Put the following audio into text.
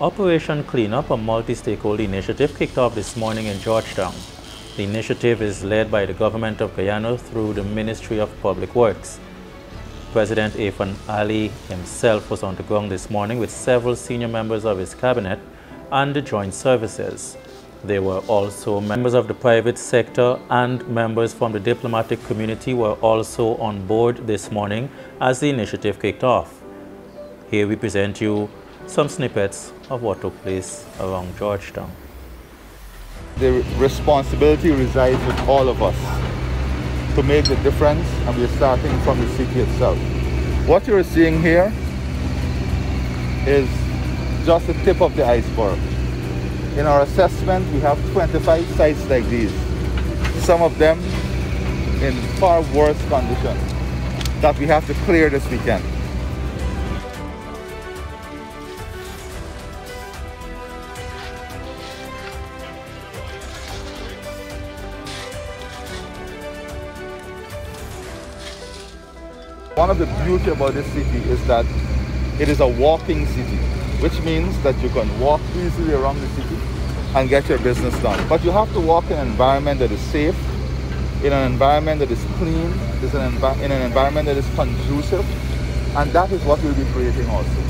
Operation Cleanup, a multi-stakeholder initiative, kicked off this morning in Georgetown. The initiative is led by the government of Guyana through the Ministry of Public Works. President Irfaan Ali himself was on the ground this morning with several senior members of his cabinet and the joint services. There were also members of the private sector and members from the diplomatic community were also on board this morning as the initiative kicked off. Here we present you some snippets of what took place around Georgetown. The responsibility resides with all of us to make the difference and we're starting from the city itself. What you're seeing here is just the tip of the iceberg. In our assessment, we have 25 sites like these, some of them in far worse condition that we have to clear this weekend. One of the beauty about this city is that it is a walking city, which means that you can walk easily around the city and get your business done. But you have to walk in an environment that is safe, in an environment that is clean, in an environment that is conducive, and that is what we'll be creating also.